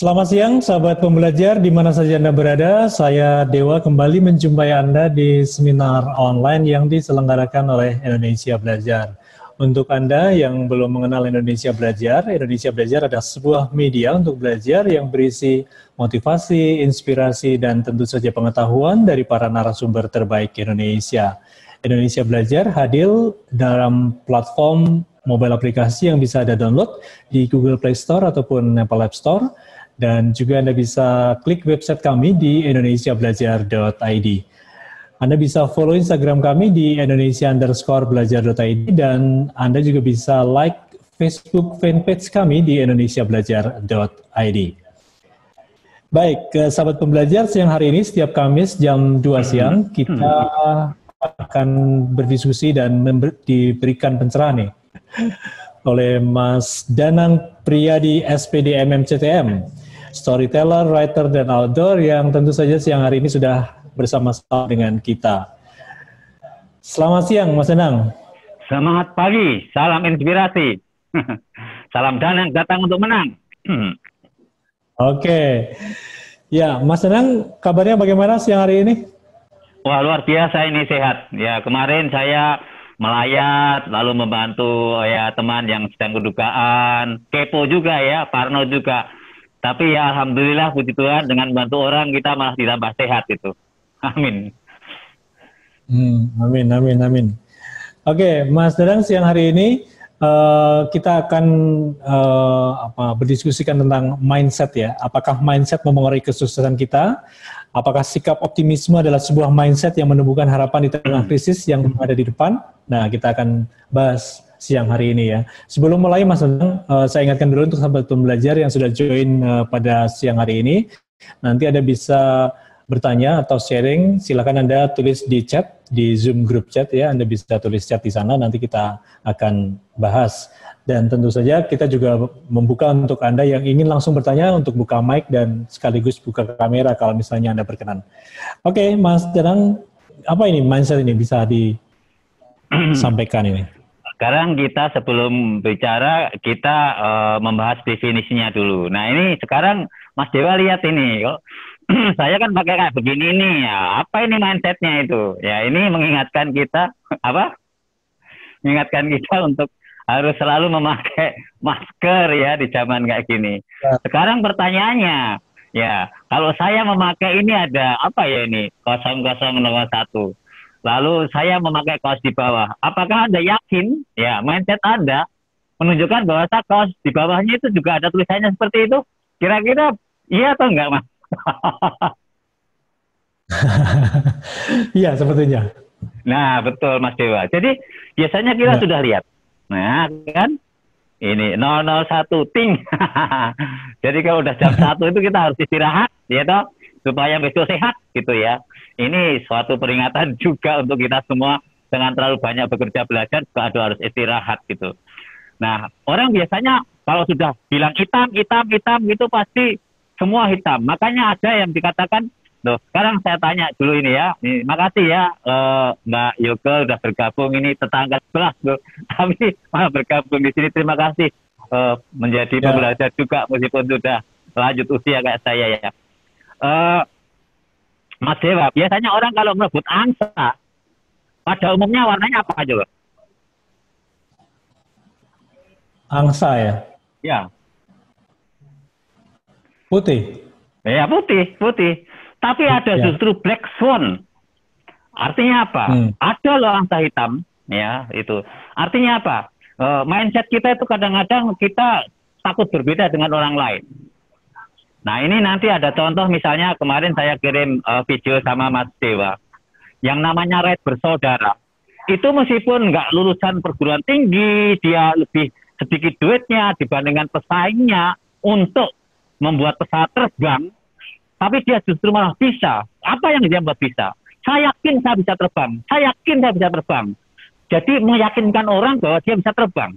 Selamat siang, sahabat pembelajar di mana saja Anda berada. Saya Dewa kembali menjumpai Anda di seminar online yang diselenggarakan oleh Indonesia Belajar. Untuk Anda yang belum mengenal Indonesia Belajar, Indonesia Belajar adalah sebuah media untuk belajar yang berisi motivasi, inspirasi, dan tentu saja pengetahuan dari para narasumber terbaik Indonesia. Indonesia Belajar hadir dalam platform mobile aplikasi yang bisa Anda download di Google Play Store ataupun Apple App Store dan juga Anda bisa klik website kami di indonesiabelajar.id. Anda bisa follow Instagram kami di indonesia underscore belajar.id dan Anda juga bisa like Facebook fanpage kami di indonesiabelajar.id. Baik, ke sahabat pembelajar, siang hari ini setiap Kamis jam 2 siang kita akan berdiskusi dan diberikan pencerahan nih oleh Mas Danang Priyadi SPD MMCTM storyteller, writer, dan outdoor yang tentu saja siang hari ini sudah bersama-sama dengan kita. Selamat siang, Mas Enang. Selamat pagi, salam inspirasi. salam dan datang untuk menang. Oke. Ya, Mas Enang, kabarnya bagaimana siang hari ini? Wah, luar biasa ini sehat. Ya, kemarin saya melayat, lalu membantu ya teman yang sedang kedukaan, kepo juga ya, Parno juga tapi ya alhamdulillah puji Tuhan dengan bantu orang kita malah ditambah sehat itu. Amin. Hmm, amin, amin, amin. Oke, Mas Dadang siang hari ini uh, kita akan uh, apa, berdiskusikan tentang mindset ya. Apakah mindset memengaruhi kesuksesan kita? Apakah sikap optimisme adalah sebuah mindset yang menumbuhkan harapan di tengah krisis yang ada di depan? Nah, kita akan bahas siang hari ini ya. Sebelum mulai Mas Nendang, uh, saya ingatkan dulu untuk sahabat pembelajar yang sudah join uh, pada siang hari ini, nanti Anda bisa bertanya atau sharing, silakan Anda tulis di chat, di Zoom group chat ya, Anda bisa tulis chat di sana, nanti kita akan bahas. Dan tentu saja kita juga membuka untuk Anda yang ingin langsung bertanya untuk buka mic dan sekaligus buka kamera kalau misalnya Anda berkenan. Oke, okay, Mas Danang, apa ini mindset ini bisa disampaikan ini? Sekarang kita sebelum bicara kita uh, membahas definisinya dulu. Nah ini sekarang Mas Dewa lihat ini, kok saya kan pakai kayak begini nih, ya apa ini mindsetnya itu? Ya ini mengingatkan kita apa? Mengingatkan kita untuk harus selalu memakai masker ya di zaman kayak gini. Ya. Sekarang pertanyaannya, ya kalau saya memakai ini ada apa ya ini 0001 lalu saya memakai kaos di bawah. Apakah Anda yakin, ya mindset Anda menunjukkan bahwa kaos di bawahnya itu juga ada tulisannya seperti itu? Kira-kira iya atau enggak, Mas? Iya, sepertinya. Nah, betul Mas Dewa. Jadi biasanya kita ya. sudah lihat. Nah, kan ini 001 ting. Jadi kalau udah jam satu itu kita harus istirahat, ya toh, supaya besok sehat gitu ya ini suatu peringatan juga untuk kita semua dengan terlalu banyak bekerja belajar juga harus istirahat gitu. Nah, orang biasanya kalau sudah bilang hitam, hitam, hitam gitu pasti semua hitam. Makanya ada yang dikatakan, loh sekarang saya tanya dulu ini ya, ini, makasih ya uh, Mbak Yoga sudah bergabung ini tetangga sebelah loh. Tapi malah bergabung di sini terima kasih uh, menjadi ya. pembelajar juga meskipun sudah lanjut usia kayak saya ya. Uh, Mas Dewa, biasanya orang kalau merebut angsa, pada umumnya warnanya apa aja, Pak? Angsa ya? Ya. Putih? Ya, putih, putih. Tapi ada ya. justru black swan. Artinya apa? Hmm. Ada loh angsa hitam, ya, itu. Artinya apa? Uh, mindset kita itu kadang-kadang kita takut berbeda dengan orang lain. Nah ini nanti ada contoh misalnya kemarin saya kirim uh, video sama Mas Dewa yang namanya Red Bersaudara. Itu meskipun nggak lulusan perguruan tinggi, dia lebih sedikit duitnya dibandingkan pesaingnya untuk membuat pesawat terbang, tapi dia justru malah bisa. Apa yang dia buat bisa? Saya yakin saya bisa terbang. Saya yakin saya bisa terbang. Jadi meyakinkan orang bahwa dia bisa terbang.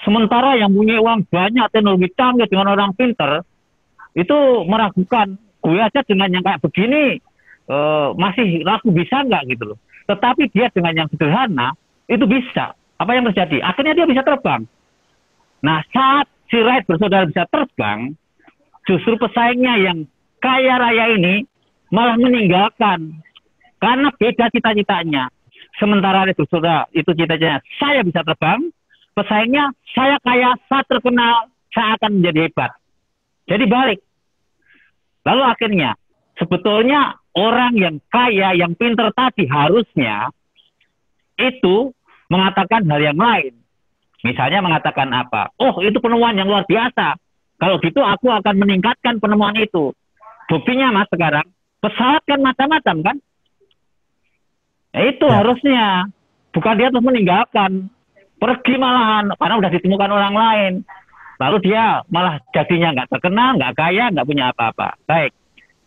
Sementara yang punya uang banyak, teknologi canggih dengan orang pinter, itu meragukan gue aja dengan yang kayak begini uh, masih ragu bisa nggak gitu loh. Tetapi dia dengan yang sederhana itu bisa. Apa yang terjadi? Akhirnya dia bisa terbang. Nah saat si Wright bersaudara bisa terbang, justru pesaingnya yang kaya raya ini malah meninggalkan karena beda cita-citanya. Sementara itu sudah itu cita-citanya saya bisa terbang, pesaingnya saya kaya, saya terkenal, saya akan menjadi hebat. Jadi balik. Lalu akhirnya sebetulnya orang yang kaya, yang pinter tadi harusnya itu mengatakan hal yang lain. Misalnya mengatakan apa? Oh, itu penemuan yang luar biasa. Kalau gitu aku akan meningkatkan penemuan itu. Buktinya mas sekarang pesawat kan macam-macam kan? Ya, itu ya. harusnya bukan dia terus meninggalkan pergi malahan karena udah ditemukan orang lain. Lalu dia malah jadinya nggak terkenal, nggak kaya, nggak punya apa-apa. Baik,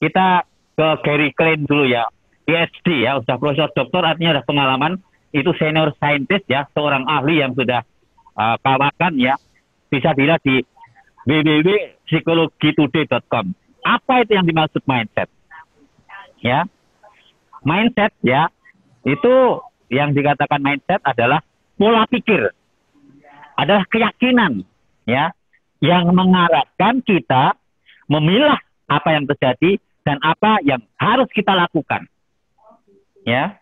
kita ke Gary Klein dulu ya, PhD ya, sudah profesor doktor artinya ada pengalaman. Itu senior scientist ya, seorang ahli yang sudah uh, kawakan ya, bisa dilihat di www.psikologitoday.com. Apa itu yang dimaksud mindset? Ya, mindset ya, itu yang dikatakan mindset adalah pola pikir, adalah keyakinan, ya, yang mengarahkan kita memilah apa yang terjadi dan apa yang harus kita lakukan. Ya.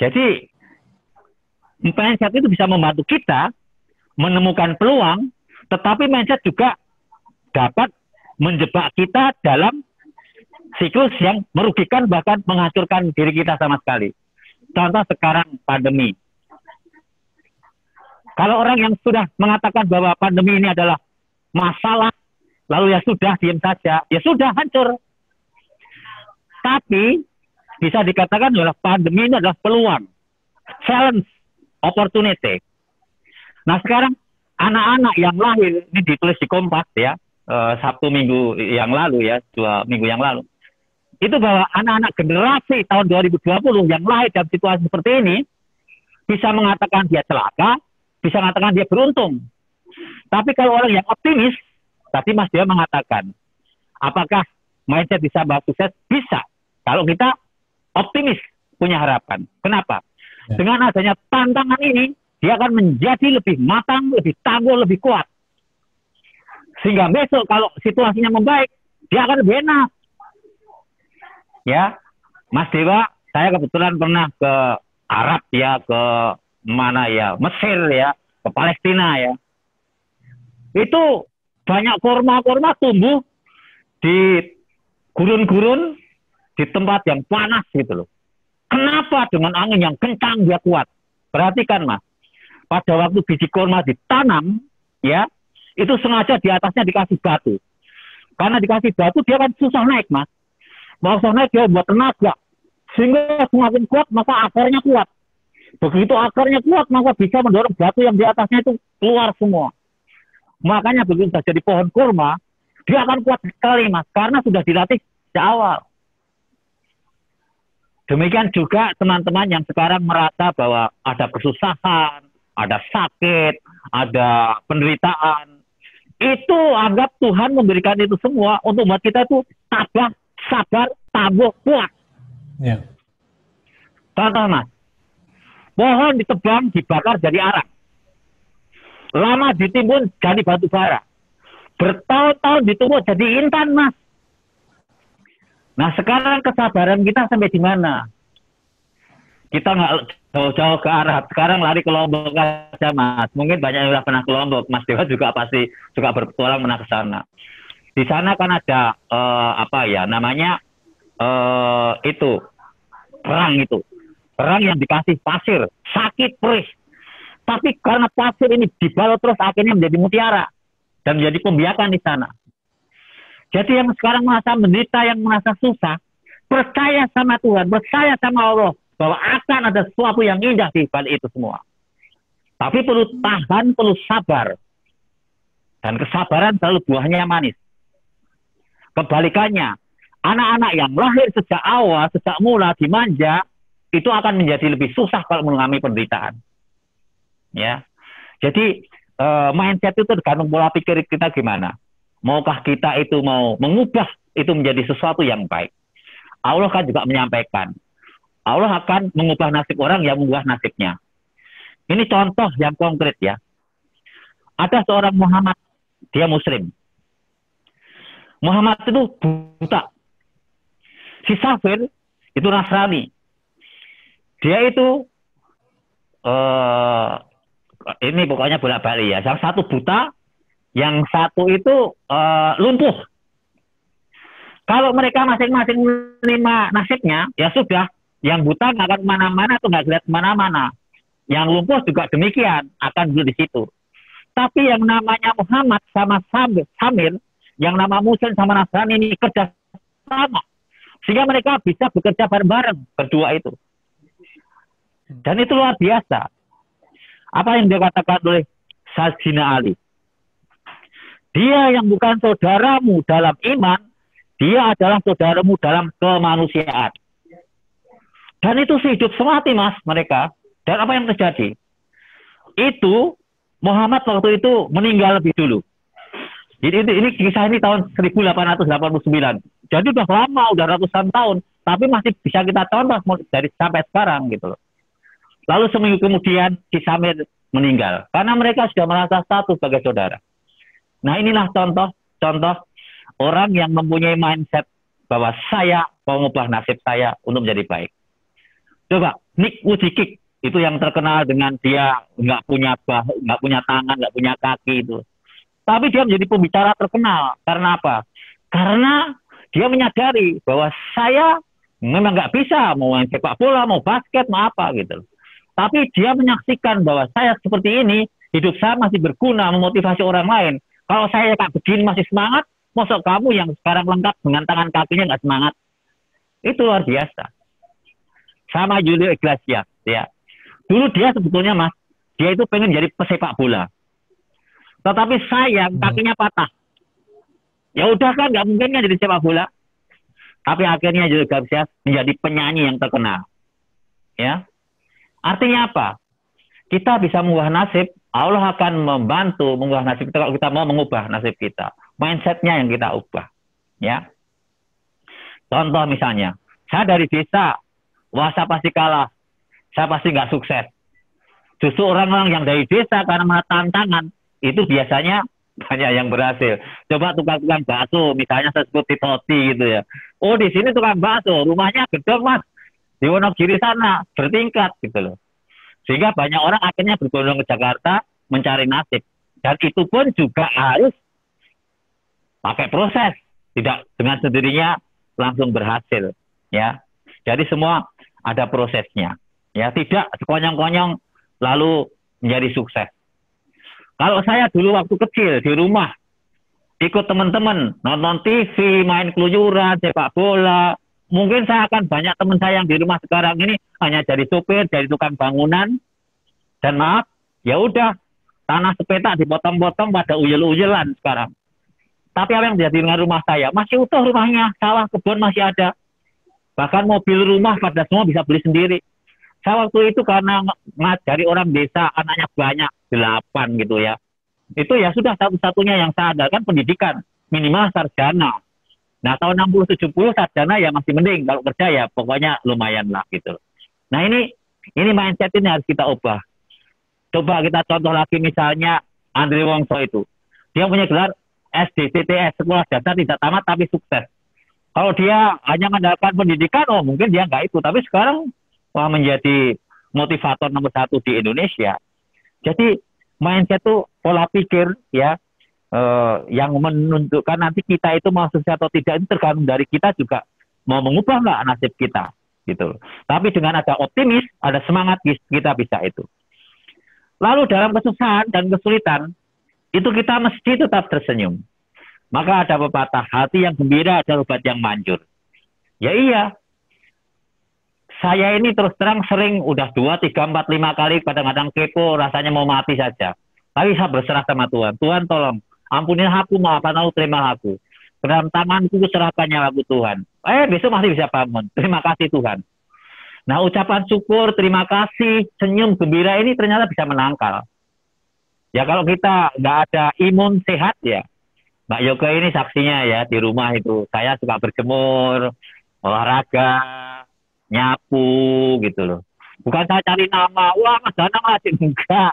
Jadi mindset itu bisa membantu kita menemukan peluang, tetapi mindset juga dapat menjebak kita dalam siklus yang merugikan bahkan menghancurkan diri kita sama sekali. Contoh sekarang pandemi. Kalau orang yang sudah mengatakan bahwa pandemi ini adalah masalah, lalu ya sudah diam saja, ya sudah hancur. Tapi bisa dikatakan adalah pandemi ini adalah peluang, challenge, opportunity. Nah sekarang anak-anak yang lahir ini ditulis di Kompas ya eh, Sabtu minggu yang lalu ya dua minggu yang lalu itu bahwa anak-anak generasi tahun 2020 yang lahir dalam situasi seperti ini bisa mengatakan dia celaka, bisa mengatakan dia beruntung. Tapi kalau orang yang optimis, tadi Mas Dia mengatakan, apakah mindset bisa bawa sukses? Bisa. Kalau kita optimis, punya harapan. Kenapa? Ya. Dengan adanya tantangan ini, dia akan menjadi lebih matang, lebih tangguh, lebih kuat. Sehingga besok kalau situasinya membaik, dia akan lebih enak ya Mas Dewa saya kebetulan pernah ke Arab ya ke mana ya? Mesir ya ke Palestina ya. Itu banyak korma-korma tumbuh di gurun-gurun di tempat yang panas gitu loh. Kenapa dengan angin yang kencang dia kuat? Perhatikan mas. Pada waktu biji korma ditanam ya itu sengaja di atasnya dikasih batu. Karena dikasih batu dia kan susah naik mas. Maksudnya dia buat tenaga. Sehingga semakin kuat, maka akarnya kuat. Begitu akarnya kuat, maka bisa mendorong batu yang di atasnya itu keluar semua. Makanya begitu sudah jadi pohon kurma, dia akan kuat sekali, Mas. Karena sudah dilatih di awal. Demikian juga teman-teman yang sekarang merasa bahwa ada kesusahan, ada sakit, ada penderitaan. Itu anggap Tuhan memberikan itu semua untuk buat kita itu tabah sabar, tabah, kuat. Ya. Contoh mas, pohon ditebang, dibakar jadi arak. Lama ditimbun jadi batu bara. Bertahun-tahun ditumbuk jadi intan mas. Nah sekarang kesabaran kita sampai di mana? Kita nggak jauh-jauh ke Arab. Sekarang lari ke Lombok aja mas. Mungkin banyak yang sudah pernah ke Lombok. Mas Dewa juga pasti juga berpetualang pernah ke sana di sana kan ada uh, apa ya namanya uh, itu perang itu perang yang dikasih pasir sakit perih tapi karena pasir ini dibalut terus akhirnya menjadi mutiara dan menjadi pembiakan di sana. Jadi yang sekarang merasa menderita yang merasa susah percaya sama Tuhan percaya sama Allah bahwa akan ada sesuatu yang indah di balik itu semua. Tapi perlu tahan perlu sabar. Dan kesabaran selalu buahnya manis. Kebalikannya, anak-anak yang lahir sejak awal, sejak mula dimanja, itu akan menjadi lebih susah kalau mengalami penderitaan. Ya, jadi uh, mindset itu tergantung pola pikir kita gimana. Maukah kita itu mau mengubah itu menjadi sesuatu yang baik? Allah kan juga menyampaikan, Allah akan mengubah nasib orang yang mengubah nasibnya. Ini contoh yang konkret ya. Ada seorang Muhammad, dia Muslim, Muhammad itu buta. Si Safir itu Nasrani. Dia itu uh, ini pokoknya bolak-balik ya. Yang satu buta, yang satu itu uh, lumpuh. Kalau mereka masing-masing menerima nasibnya, ya sudah. Yang buta nggak akan ke mana-mana atau nggak lihat ke mana-mana. Yang lumpuh juga demikian, akan duduk di situ. Tapi yang namanya Muhammad sama Samir, yang nama Muslim sama Nasrani ini kerja sama. Sehingga mereka bisa bekerja bareng-bareng, berdua itu. Dan itu luar biasa. Apa yang dikatakan oleh Sajina Ali? Dia yang bukan saudaramu dalam iman, dia adalah saudaramu dalam kemanusiaan. Dan itu hidup semati mas mereka. Dan apa yang terjadi? Itu Muhammad waktu itu meninggal lebih dulu. Jadi ini, ini kisah ini tahun 1889. Jadi udah lama, udah ratusan tahun, tapi masih bisa kita tonton dari sampai sekarang gitu loh. Lalu seminggu kemudian si Samir meninggal karena mereka sudah merasa status sebagai saudara. Nah inilah contoh contoh orang yang mempunyai mindset bahwa saya mau mengubah nasib saya untuk menjadi baik. Coba Nick Wujicik itu yang terkenal dengan dia nggak punya bah, nggak punya tangan, nggak punya kaki itu. Tapi dia menjadi pembicara terkenal karena apa? Karena dia menyadari bahwa saya memang nggak bisa mau main sepak bola, mau basket, mau apa gitu. Tapi dia menyaksikan bahwa saya seperti ini, hidup saya masih berguna, memotivasi orang lain. Kalau saya kayak begini masih semangat, masuk kamu yang sekarang lengkap dengan tangan kakinya nggak semangat. Itu luar biasa. Sama Julio Iglesias, ya. Dulu dia sebetulnya mas, dia itu pengen jadi pesepak bola. Tetapi sayang hmm. kakinya patah. Ya udah kan nggak mungkin kan jadi sepak bola. Tapi akhirnya Julio Iglesias menjadi penyanyi yang terkenal. Ya, Artinya apa? Kita bisa mengubah nasib, Allah akan membantu mengubah nasib kita kalau kita mau mengubah nasib kita. Mindsetnya yang kita ubah. Ya. Contoh misalnya, saya dari desa, wah saya pasti kalah, saya pasti nggak sukses. Justru orang-orang yang dari desa karena tantangan, itu biasanya banyak yang berhasil. Coba tukang-tukang bakso, misalnya saya sebut Toti gitu ya. Oh di sini tukang bakso, rumahnya gedung mas, di Wonogiri sana bertingkat gitu loh. Sehingga banyak orang akhirnya berbondong ke Jakarta mencari nasib. Dan itu pun juga harus pakai proses, tidak dengan sendirinya langsung berhasil, ya. Jadi semua ada prosesnya, ya. Tidak sekonyong-konyong lalu menjadi sukses. Kalau saya dulu waktu kecil di rumah ikut teman-teman nonton TV, main keluyuran, sepak bola, mungkin saya akan banyak teman saya yang di rumah sekarang ini hanya jadi sopir, jadi tukang bangunan, dan maaf, ya udah tanah sepetak dipotong-potong pada uyel-uyelan sekarang. Tapi apa yang terjadi dengan rumah saya? Masih utuh rumahnya, sawah kebun masih ada. Bahkan mobil rumah pada semua bisa beli sendiri. Saya waktu itu karena ngajari orang desa, anaknya banyak, delapan gitu ya. Itu ya sudah satu-satunya yang saya ada kan pendidikan, minimal sarjana Nah tahun 60-70 sarjana ya masih mending kalau kerja ya pokoknya lumayan lah gitu. Nah ini ini mindset ini harus kita ubah. Coba kita contoh lagi misalnya Andre Wongso itu. Dia punya gelar SDCTS, Sekolah Dasar Tidak Tamat Tapi Sukses. Kalau dia hanya mendapatkan pendidikan, oh mungkin dia nggak itu. Tapi sekarang wah menjadi motivator nomor satu di Indonesia. Jadi mindset itu pola pikir ya uh, yang menunjukkan nanti kita itu mau sukses atau tidak itu tergantung dari kita juga mau mengubah nggak nasib kita gitu. Tapi dengan ada optimis, ada semangat kita bisa itu. Lalu dalam kesusahan dan kesulitan itu kita mesti tetap tersenyum. Maka ada pepatah hati yang gembira adalah obat yang manjur. Ya iya. Saya ini terus terang sering udah dua, tiga, empat, lima kali kadang-kadang kepo rasanya mau mati saja. Tapi saya berserah sama Tuhan. Tuhan tolong Ampunilah aku, maafkan aku, terima aku. Dalam tanganku serahkan nyawaku Tuhan. Eh, besok masih bisa bangun. Terima kasih Tuhan. Nah, ucapan syukur, terima kasih, senyum, gembira ini ternyata bisa menangkal. Ya kalau kita nggak ada imun sehat ya, Mbak Yoga ini saksinya ya di rumah itu. Saya suka berjemur, olahraga, nyapu gitu loh. Bukan saya cari nama, wah mas Danang enggak.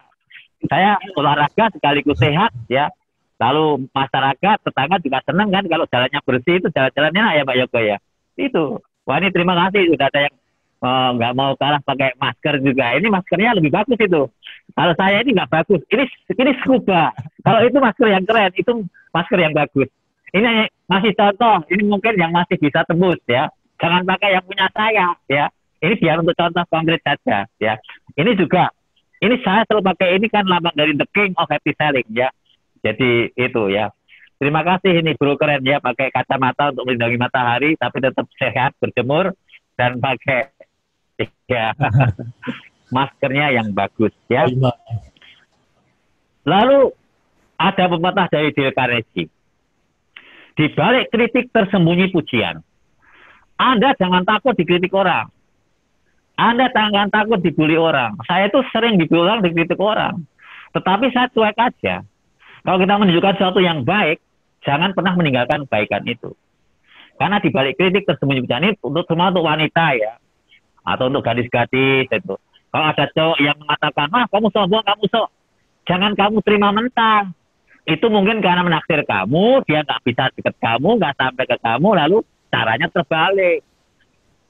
Saya olahraga sekaligus sehat ya Lalu masyarakat, tetangga juga senang kan kalau jalannya bersih itu jalan-jalannya ya Pak Yoko ya. Itu. Wah ini terima kasih sudah ada yang eh, nggak uh, mau kalah pakai masker juga. Ini maskernya lebih bagus itu. Kalau saya ini nggak bagus. Ini ini scuba. Kalau itu masker yang keren, itu masker yang bagus. Ini masih contoh. Ini mungkin yang masih bisa tembus ya. Jangan pakai yang punya saya ya. Ini biar untuk contoh konkret saja ya. Ini juga. Ini saya selalu pakai ini kan lambang dari the king of happy selling ya jadi itu ya. Terima kasih ini bro keren ya pakai kacamata untuk melindungi matahari tapi tetap sehat berjemur dan pakai ya maskernya yang bagus ya. Lalu ada pepatah dari Dale Carnegie. Di balik kritik tersembunyi pujian. Anda jangan takut dikritik orang. Anda jangan takut dibully orang. Saya itu sering dibully orang, dikritik orang. Tetapi saya cuek aja. Kalau kita menunjukkan sesuatu yang baik, jangan pernah meninggalkan kebaikan itu. Karena di balik kritik tersembunyi bencana ini untuk semua untuk wanita ya, atau untuk gadis-gadis itu. Kalau ada cowok yang mengatakan, ah kamu sombong, kamu sok, jangan kamu terima mentah. Itu mungkin karena menaksir kamu, dia nggak bisa deket kamu, nggak sampai ke kamu, lalu caranya terbalik.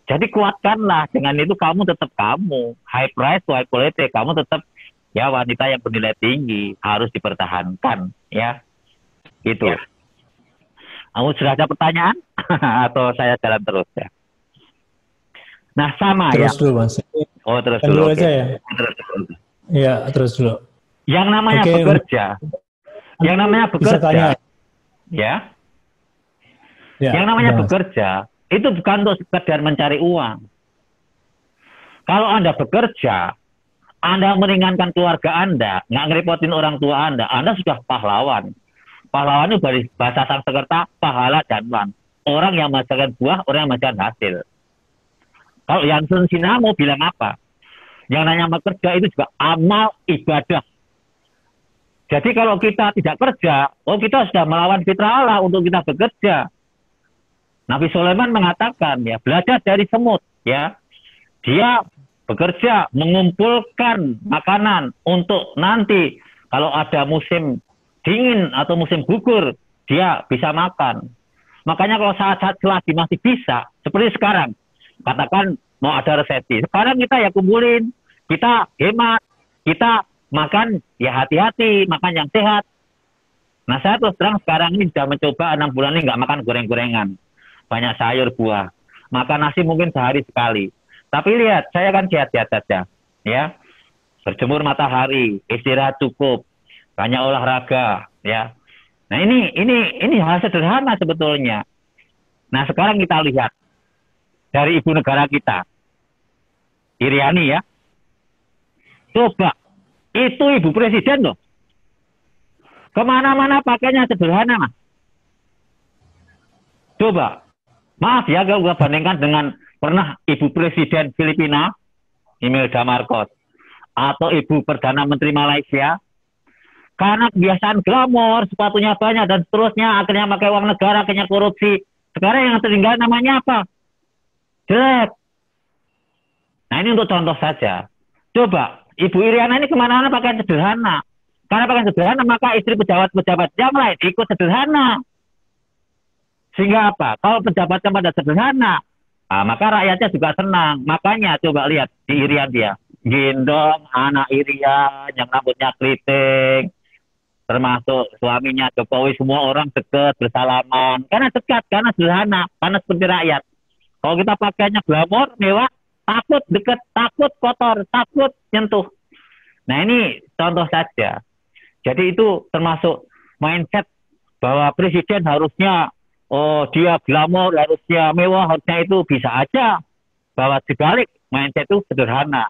Jadi kuatkanlah dengan itu kamu tetap kamu, high price, high quality, kamu tetap ya wanita yang bernilai tinggi harus dipertahankan ya. Itu ya. kamu sudah ada pertanyaan? Atau saya jalan terus ya? Nah sama terus ya. dulu mas. Oh terus dulu, dulu aja ya. Terus dulu ya terus dulu. Yang namanya okay. bekerja. Yang namanya bekerja. ya. Ya, yang namanya ya. bekerja itu bukan untuk sekedar mencari uang. Kalau Anda bekerja, anda meringankan keluarga Anda, nggak ngerepotin orang tua Anda, Anda sudah pahlawan. Pahlawan itu dari bahasa Sanskerta pahala dan wan. Orang yang menghasilkan buah, orang yang menghasilkan hasil. Kalau yang Sinamo bilang apa? Yang nanya bekerja itu juga amal ibadah. Jadi kalau kita tidak kerja, oh kita sudah melawan fitrah Allah untuk kita bekerja. Nabi Sulaiman mengatakan ya belajar dari semut ya. Dia bekerja mengumpulkan makanan untuk nanti kalau ada musim dingin atau musim gugur dia bisa makan. Makanya kalau saat-saat selagi masih bisa seperti sekarang katakan mau ada resepsi. Sekarang kita ya kumpulin, kita hemat, kita makan ya hati-hati, makan yang sehat. Nah saya terus terang sekarang ini sudah mencoba enam bulan ini nggak makan goreng-gorengan, banyak sayur buah, makan nasi mungkin sehari sekali. Tapi lihat, saya kan sehat-sehat saja, ya. Berjemur matahari, istirahat cukup, banyak olahraga, ya. Nah ini ini ini hal sederhana sebetulnya. Nah sekarang kita lihat dari ibu negara kita, Iriani ya. Coba, itu ibu presiden loh. Ke mana-mana pakainya sederhana, mas. Coba, maaf ya kalau bandingkan dengan Pernah Ibu Presiden Filipina, Imelda Marcos, atau Ibu Perdana Menteri Malaysia, karena kebiasaan glamor, sepatunya banyak, dan seterusnya, akhirnya pakai uang negara, akhirnya korupsi. Sekarang yang tertinggal namanya apa? Jelek. Nah ini untuk contoh saja. Coba, Ibu Iriana ini ke mana-mana pakai sederhana. Karena pakai sederhana, maka istri pejabat-pejabat yang lain ikut sederhana. Sehingga apa? Kalau pejabat pada sederhana, Nah, maka rakyatnya juga senang. Makanya coba lihat di Irian dia. Gendong anak Irian yang rambutnya keriting. Termasuk suaminya Jokowi semua orang dekat bersalaman. Karena dekat, karena sederhana, karena seperti rakyat. Kalau kita pakainya glamor, mewah, takut dekat, takut kotor, takut nyentuh. Nah ini contoh saja. Jadi itu termasuk mindset bahwa presiden harusnya oh dia glamor harusnya mewah harusnya itu bisa aja bahwa dibalik. Mindset itu sederhana.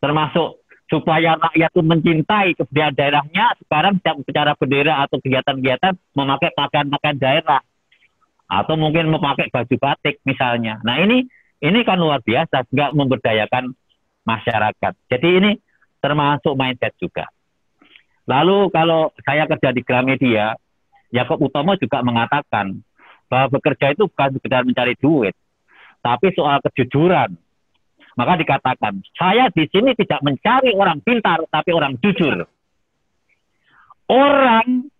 Termasuk supaya rakyat itu mencintai kebudayaan daerahnya sekarang setiap bicara bendera atau kegiatan-kegiatan memakai pakaian-pakaian daerah. Atau mungkin memakai baju batik misalnya. Nah ini ini kan luar biasa nggak memberdayakan masyarakat. Jadi ini termasuk mindset juga. Lalu kalau saya kerja di Gramedia Yakob Utomo juga mengatakan bahwa bekerja itu bukan sekedar mencari duit, tapi soal kejujuran. Maka dikatakan, saya di sini tidak mencari orang pintar, tapi orang jujur. Orang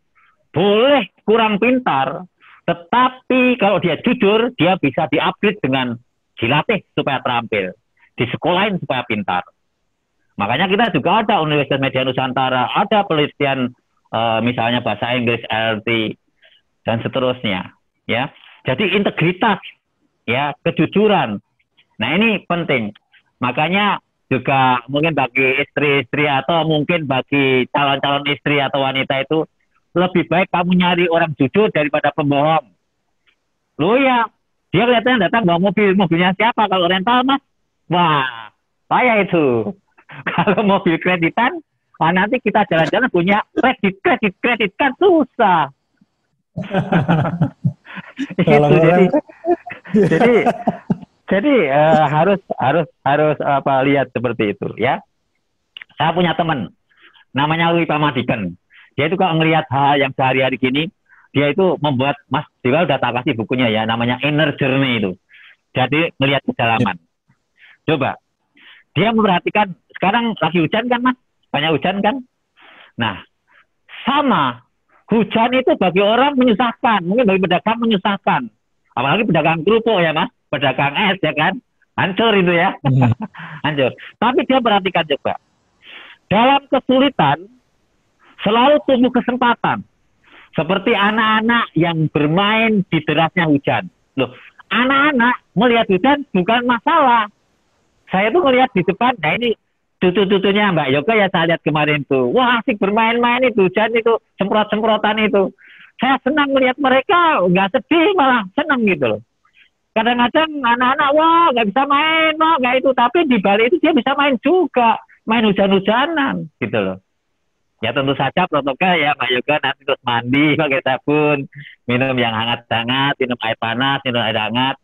boleh kurang pintar, tetapi kalau dia jujur, dia bisa diupgrade dengan dilatih supaya terampil, di sekolahin supaya pintar. Makanya kita juga ada Universitas Media Nusantara, ada penelitian uh, misalnya bahasa Inggris LT dan seterusnya, ya. Jadi integritas, ya, kejujuran. Nah ini penting. Makanya juga mungkin bagi istri-istri atau mungkin bagi calon-calon istri atau wanita itu lebih baik kamu nyari orang jujur daripada pembohong. Lo ya, dia kelihatannya datang bawa mobil, mobilnya siapa? Kalau rental mas, wah, saya itu. Kalau mobil kreditan, ah, nanti kita jalan-jalan punya kredit, kredit, kredit kan susah. itu jadi, jadi jadi uh, harus harus harus apa lihat seperti itu ya. Saya punya teman namanya Louis Pamadikan. Dia itu kalau ngelihat hal yang sehari-hari gini, dia itu membuat Mas Dewa udah tak kasih bukunya ya, namanya Inner Journey itu. Jadi melihat kedalaman. Coba dia memperhatikan sekarang lagi hujan kan Mas, banyak hujan kan. Nah, sama hujan itu bagi orang menyusahkan, mungkin bagi pedagang menyusahkan. Apalagi pedagang kerupuk ya Mas. Pedagang es ya kan? Hancur itu ya. Hmm. hancur. Tapi dia perhatikan juga. Dalam kesulitan selalu tumbuh kesempatan. Seperti anak-anak yang bermain di derasnya hujan. Loh anak-anak melihat hujan bukan masalah. Saya tuh melihat di depan nah ini cucu-cucunya Mbak Yoga ya saya lihat kemarin tuh. Wah asik bermain-main itu hujan itu semprot-semprotan itu. Saya senang melihat mereka nggak sedih malah senang gitu loh. Kadang-kadang anak-anak wah nggak bisa main wah nggak itu tapi di balik itu dia bisa main juga main hujan-hujanan gitu loh. Ya tentu saja protokol ya Mbak Yoga. Nanti terus mandi pakai sabun minum yang hangat-hangat minum air panas minum air hangat.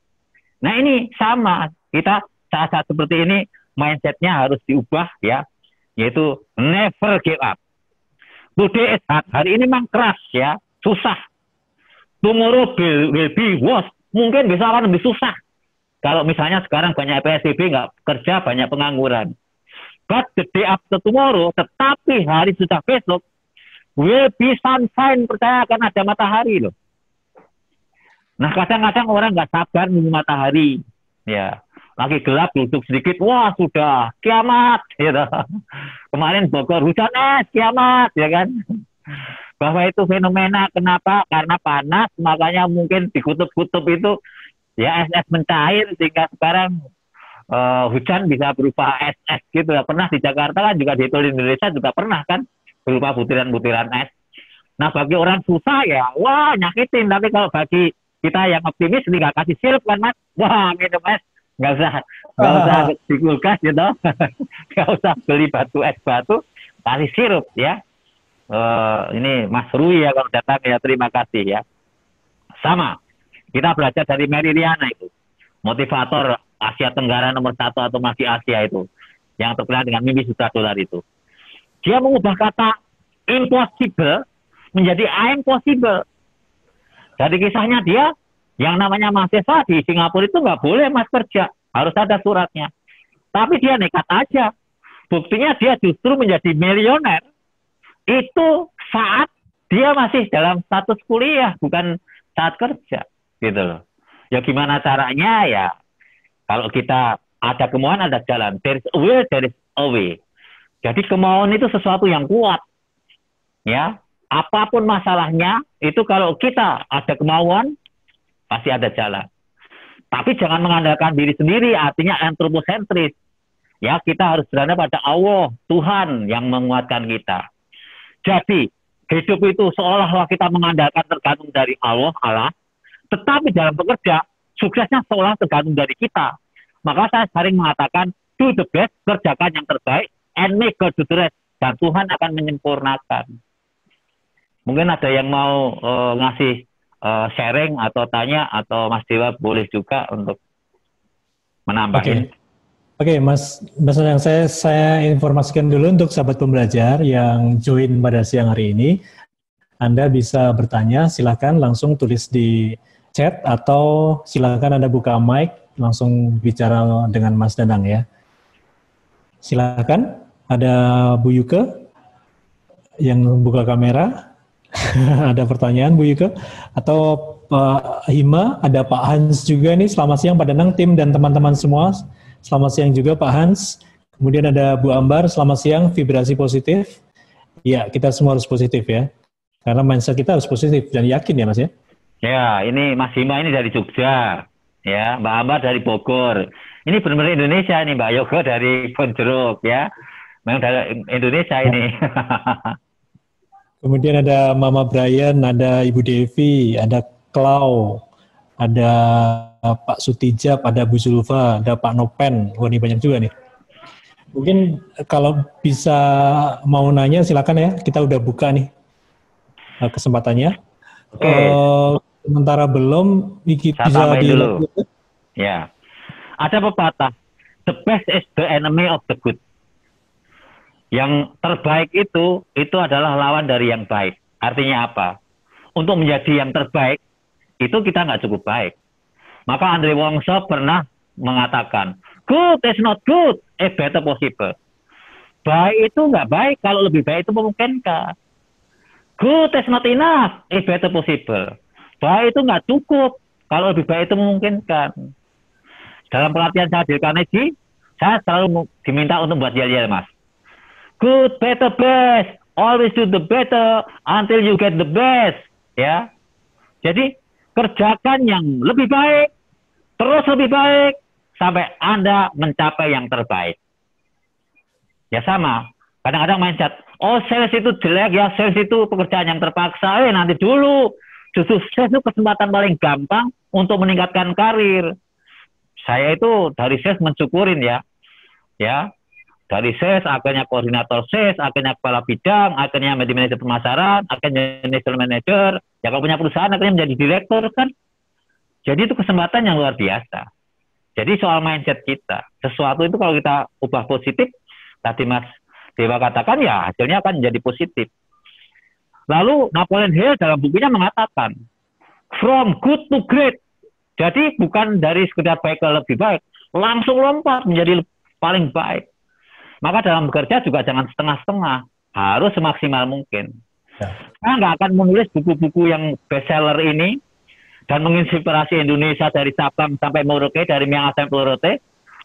Nah ini sama. Kita saat-saat seperti ini mindsetnya harus diubah ya yaitu never give up today is hard hari ini memang keras ya susah tomorrow will, will be worse mungkin bisa akan lebih susah. Kalau misalnya sekarang banyak PSBB nggak kerja, banyak pengangguran. But the day after tomorrow, tetapi hari sudah besok, will be sunshine, percaya akan ada matahari loh. Nah kadang-kadang orang nggak sabar menunggu matahari. Ya, lagi gelap duduk sedikit, wah sudah. Kiamat. Gitu. Kemarin Bogor hujan es, kiamat, ya kan? bahwa itu fenomena. Kenapa? Karena panas. Makanya mungkin di kutub-kutub itu ya es-es mencair sehingga sekarang uh, hujan bisa berupa es-es gitu. Ya pernah di Jakarta kan juga di Indonesia juga pernah kan berupa butiran-butiran es. Nah bagi orang susah ya wah nyakitin. Tapi kalau bagi kita yang optimis nggak kasih sirup kan mas? Wah minum es nggak usah nggak usah di kulkas gitu nggak usah beli batu es batu kasih sirup ya uh, ini Mas Rui ya kalau datang ya terima kasih ya. Sama, kita belajar dari Mary Riana itu, motivator Asia Tenggara nomor satu atau masih Asia itu, yang terkenal dengan mimpi juta dolar itu. Dia mengubah kata impossible menjadi impossible. Dari kisahnya dia, yang namanya mahasiswa di Singapura itu nggak boleh mas kerja, harus ada suratnya. Tapi dia nekat aja. Buktinya dia justru menjadi milioner. Itu saat dia masih dalam status kuliah bukan saat kerja gitu loh. Ya gimana caranya? Ya kalau kita ada kemauan ada jalan. There is a will there is a way. Jadi kemauan itu sesuatu yang kuat. Ya apa pun masalahnya itu kalau kita ada kemauan pasti ada jalan tapi jangan mengandalkan diri sendiri artinya antroposentris ya kita harus berada pada Allah Tuhan yang menguatkan kita jadi hidup itu seolah-olah kita mengandalkan tergantung dari Allah, Allah. Tetapi dalam bekerja, suksesnya seolah tergantung dari kita. Maka saya sering mengatakan, do the best, kerjakan yang terbaik, and make God do the rest. Dan Tuhan akan menyempurnakan. Mungkin ada yang mau uh, ngasih uh, sharing atau tanya, atau Mas Dewa boleh juga untuk menambahkan. Okay. Oke, Mas, Mas yang saya saya informasikan dulu untuk sahabat pembelajar yang join pada siang hari ini. Anda bisa bertanya, silakan langsung tulis di chat atau silakan Anda buka mic langsung bicara dengan Mas Danang ya. Silakan, ada Bu Yuke yang buka kamera. ada pertanyaan Bu Yuke atau Pak Hima, ada Pak Hans juga nih. Selamat siang Pak Danang, tim dan teman-teman semua. Selamat siang juga Pak Hans. Kemudian ada Bu Ambar, selamat siang, vibrasi positif. Ya, kita semua harus positif ya. Karena mindset kita harus positif dan yakin ya Mas ya. Ya, ini Mas Hima ini dari Jogja. Ya, Mbak Ambar dari Bogor. Ini benar-benar Indonesia nih, Mbak Yoga dari Ponjeruk ya. Memang dari Indonesia ini. Kemudian ada Mama Brian, ada Ibu Devi, ada Klau, ada Pak Sutijab, ada Bu Zulfa, ada Pak Nopen. Wah ini banyak juga nih. Mungkin kalau bisa mau nanya silakan ya, kita udah buka nih eh, kesempatannya. Oke. Okay. Uh, sementara belum, kita bisa di dulu. Ya. Ada pepatah, the best is the enemy of the good. Yang terbaik itu, itu adalah lawan dari yang baik. Artinya apa? Untuk menjadi yang terbaik, itu kita nggak cukup baik. Maka Andre Wongso pernah mengatakan, good is not good, a better possible. Baik itu nggak baik kalau lebih baik itu memungkinkan. Good is not enough, a better possible. Baik itu nggak cukup kalau lebih baik itu memungkinkan. Dalam pelatihan saya di Carnegie, saya selalu diminta untuk buat yel-yel, Mas. Good, better, best. Always do the better until you get the best. Ya. Jadi, kerjakan yang lebih baik, terus lebih baik, sampai Anda mencapai yang terbaik. Ya sama. Kadang-kadang mindset, oh sales itu jelek ya, sales itu pekerjaan yang terpaksa. Eh nanti dulu. Justru sales itu kesempatan paling gampang untuk meningkatkan karir saya itu dari SES mensyukurin ya, ya dari SES akhirnya koordinator SES, akhirnya kepala bidang, akhirnya manajer pemasaran, akhirnya national manager, ya kalau punya perusahaan akhirnya menjadi direktur kan. Jadi itu kesempatan yang luar biasa. Jadi soal mindset kita, sesuatu itu kalau kita ubah positif, tadi Mas Dewa katakan ya hasilnya akan menjadi positif. Lalu Napoleon Hill dalam bukunya mengatakan, from good to great, jadi bukan dari sekedar baik ke lebih baik, langsung lompat menjadi paling baik. Maka dalam bekerja juga jangan setengah-setengah, harus semaksimal mungkin. Ya. Saya nggak akan menulis buku-buku yang bestseller ini dan menginspirasi Indonesia dari Sabang sampai Merauke, dari Miangas sampai Pulau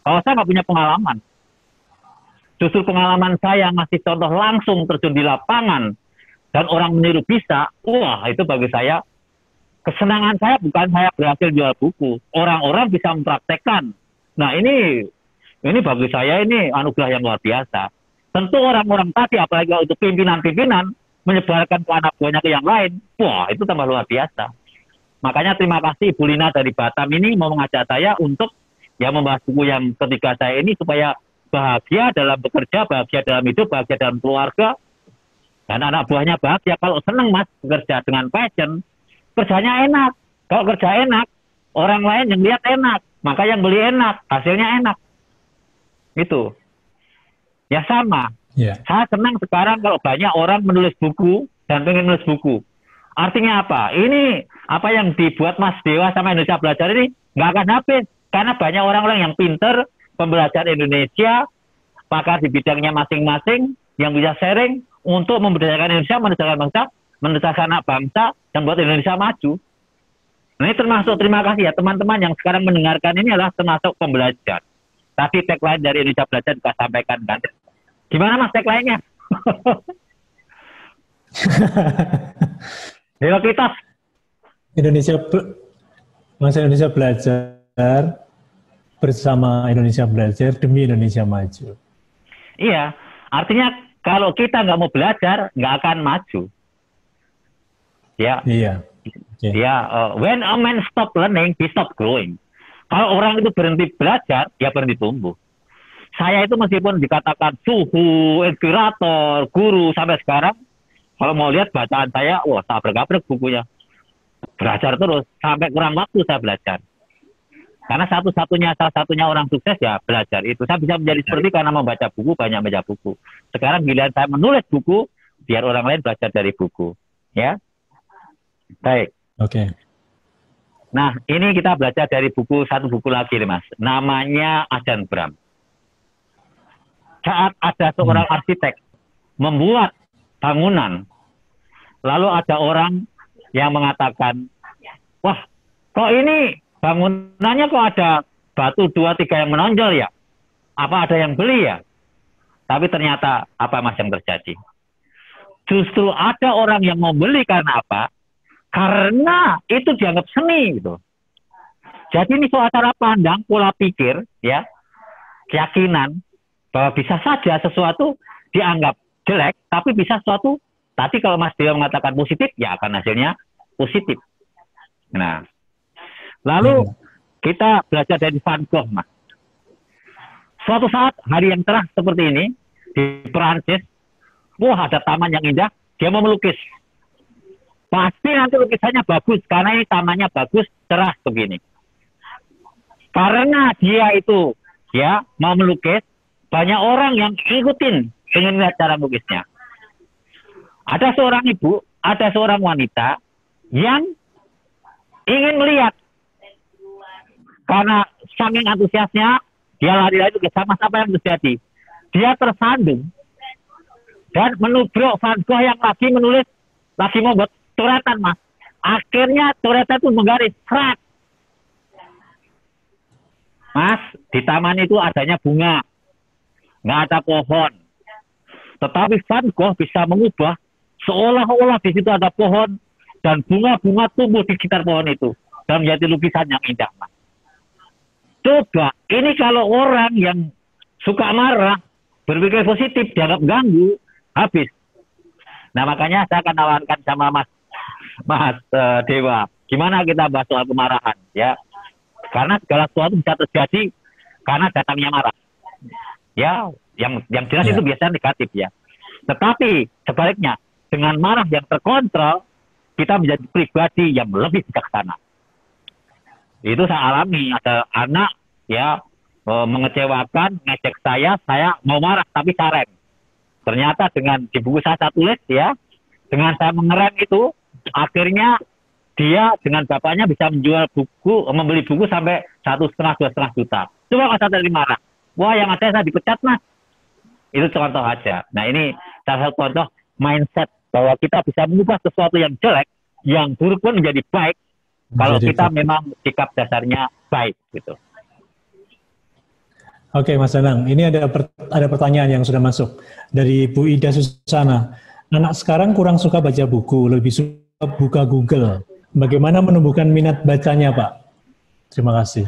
kalau saya nggak punya pengalaman. Justru pengalaman saya ngasih contoh langsung terjun di lapangan dan orang meniru bisa, wah itu bagi saya kesenangan saya bukan saya berhasil jual buku. Orang-orang bisa mempraktekkan. Nah ini ini bagi saya ini anugerah yang luar biasa. Tentu orang-orang tadi apalagi untuk pimpinan-pimpinan menyebarkan ke anak buahnya ke yang lain, wah itu tambah luar biasa. Makanya terima kasih Ibu Lina dari Batam ini mau mengajak saya untuk ya membahas buku yang ketiga saya ini supaya bahagia dalam bekerja, bahagia dalam hidup, bahagia dalam keluarga, dan anak buahnya bahagia. Kalau senang mas bekerja dengan passion, kerjanya enak. Kalau kerja enak, orang lain yang lihat enak, maka yang beli enak, hasilnya enak. Itu. Ya sama. Yeah. Saya senang sekarang kalau banyak orang menulis buku dan pengen menulis buku. Artinya apa? Ini apa yang dibuat Mas Dewa sama Indonesia Belajar ini nggak akan habis. Karena banyak orang-orang yang pinter, pembelajar Indonesia, pakar di bidangnya masing-masing, yang bisa sharing untuk memberdayakan Indonesia, menegakkan bangsa, mendesak anak bangsa dan buat Indonesia maju. Nah ini termasuk terima kasih ya teman-teman yang sekarang mendengarkan ini adalah termasuk pembelajar. Tadi tagline dari Indonesia Belajar juga sampaikan kan. Gimana mas tagline-nya? kita Indonesia Mas Indonesia belajar bersama Indonesia belajar demi Indonesia maju. Iya, artinya kalau kita nggak mau belajar nggak akan maju. Ya. Iya. Okay. Ya, uh, when a man stop learning, he stop growing. Kalau orang itu berhenti belajar, dia berhenti tumbuh. Saya itu meskipun dikatakan suhu, inspirator, guru sampai sekarang, kalau mau lihat bacaan saya, wah tak bergabrek bukunya. Belajar terus sampai kurang waktu saya belajar. Karena satu-satunya salah satunya orang sukses ya belajar itu. Saya bisa menjadi seperti karena membaca buku, banyak membaca buku. Sekarang giliran saya menulis buku, biar orang lain belajar dari buku. Ya, Baik. Oke. Okay. Nah, ini kita belajar dari buku satu buku lagi nih, Mas. Namanya Ajan Bram. Saat ada seorang hmm. arsitek membuat bangunan, lalu ada orang yang mengatakan, wah, kok ini bangunannya kok ada batu dua tiga yang menonjol ya? Apa ada yang beli ya? Tapi ternyata apa mas yang terjadi? Justru ada orang yang mau beli karena apa? Karena itu dianggap seni gitu. Jadi ini soal cara pandang, pola pikir, ya, keyakinan bahwa bisa saja sesuatu dianggap jelek, tapi bisa sesuatu. Tapi kalau Mas Dewa mengatakan positif, ya akan hasilnya positif. Nah, lalu hmm. kita belajar dari Van Gogh, Mas. Suatu saat hari yang cerah seperti ini di Perancis, wah ada taman yang indah, dia mau melukis. Pasti nanti lukisannya bagus karena ini tamannya bagus, cerah begini. Karena dia itu ya mau melukis, banyak orang yang ikutin ingin lihat cara melukisnya. Ada seorang ibu, ada seorang wanita yang ingin melihat karena saking antusiasnya dia lari-lari ke sama apa yang terjadi. Dia tersandung dan menubruk Van Gogh yang lagi menulis, lagi membuat coretan mas. Akhirnya coretan itu menggaris, serat. Mas, di taman itu adanya bunga, nggak ada pohon. Tetapi Van Gogh bisa mengubah seolah-olah di situ ada pohon dan bunga-bunga tumbuh di sekitar pohon itu dan menjadi lukisan yang indah. Mas. Coba, ini kalau orang yang suka marah, berpikir positif, dianggap ganggu, habis. Nah makanya saya akan nawarkan sama Mas Mas uh, Dewa, gimana kita bahas soal kemarahan, ya? Karena segala sesuatu bisa terjadi karena datangnya marah. Ya, yang yang jelas ya. itu biasanya negatif ya. Tetapi sebaliknya dengan marah yang terkontrol kita menjadi pribadi yang lebih bijaksana. Itu saya alami ada anak ya e, mengecewakan, ngecek saya, saya mau marah tapi saya rem. Ternyata dengan di buku saya, saya tulis ya, dengan saya mengerem itu akhirnya dia dengan bapaknya bisa menjual buku, membeli buku sampai satu setengah dua setengah juta. Coba kalau saya dari marah, wah yang ada saya dipecat mas, itu contoh aja. Nah ini salah satu contoh mindset bahwa kita bisa mengubah sesuatu yang jelek, yang buruk pun menjadi baik kalau Jadi, kita memang sikap dasarnya baik gitu. Oke Mas Danang, ini ada per, ada pertanyaan yang sudah masuk dari Bu Ida Susana. Anak sekarang kurang suka baca buku, lebih suka buka Google. Bagaimana menumbuhkan minat bacanya Pak? Terima kasih.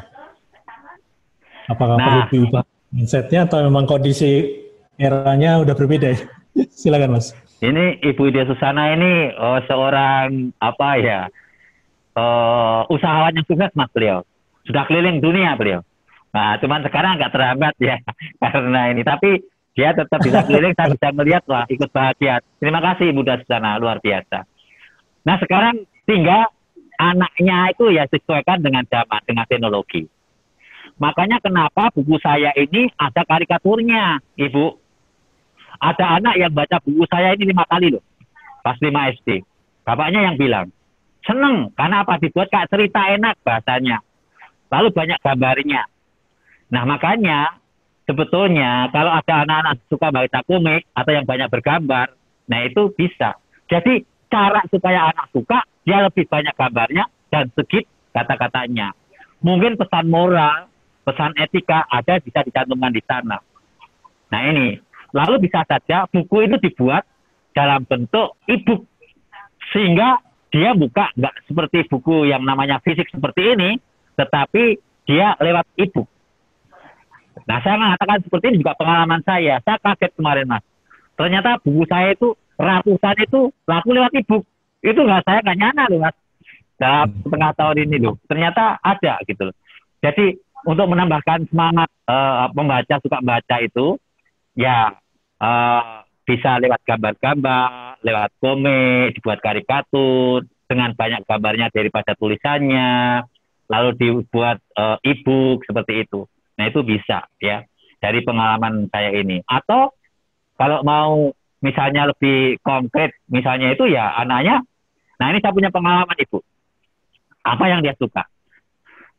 Apakah nah, perlu diubah mindsetnya atau memang kondisi eranya udah berbeda ya? Silakan Mas. Ini Ibu Ida Susana ini oh, seorang apa ya uh, usahawan yang sukses Mas beliau. Sudah keliling dunia beliau. Nah, cuman sekarang agak terhambat ya karena ini. Tapi dia tetap bisa keliling, saya bisa melihat wah ikut bahagia. Terima kasih Ibu Susana, luar biasa. Nah sekarang tinggal anaknya itu ya sesuaikan dengan zaman, dengan teknologi. Makanya kenapa buku saya ini ada karikaturnya, Ibu ada anak yang baca buku saya ini lima kali loh, pas lima SD. Bapaknya yang bilang, seneng karena apa dibuat kayak cerita enak bahasanya. Lalu banyak gambarnya. Nah makanya sebetulnya kalau ada anak-anak suka baca komik atau yang banyak bergambar, nah itu bisa. Jadi cara supaya anak suka, dia lebih banyak gambarnya dan sedikit kata-katanya. Mungkin pesan moral, pesan etika ada bisa dicantumkan di sana. Nah ini Lalu bisa saja buku itu dibuat dalam bentuk e-book sehingga dia buka nggak seperti buku yang namanya fisik seperti ini, tetapi dia lewat e-book. Nah, saya mengatakan seperti ini juga pengalaman saya. Saya kaget kemarin, Mas. Ternyata buku saya itu ratusan itu laku lewat e-book. Itu nggak saya nggak nyana loh, Mas. Dalam hmm. setengah tahun ini loh. Ternyata ada gitu loh. Jadi untuk menambahkan semangat uh, pembaca suka baca itu, ya uh, bisa lewat gambar-gambar, lewat komik, dibuat karikatur dengan banyak gambarnya daripada tulisannya, lalu dibuat uh, e-book seperti itu. Nah itu bisa ya dari pengalaman saya ini. Atau kalau mau misalnya lebih konkret, misalnya itu ya anaknya, nah ini saya punya pengalaman ibu. Apa yang dia suka?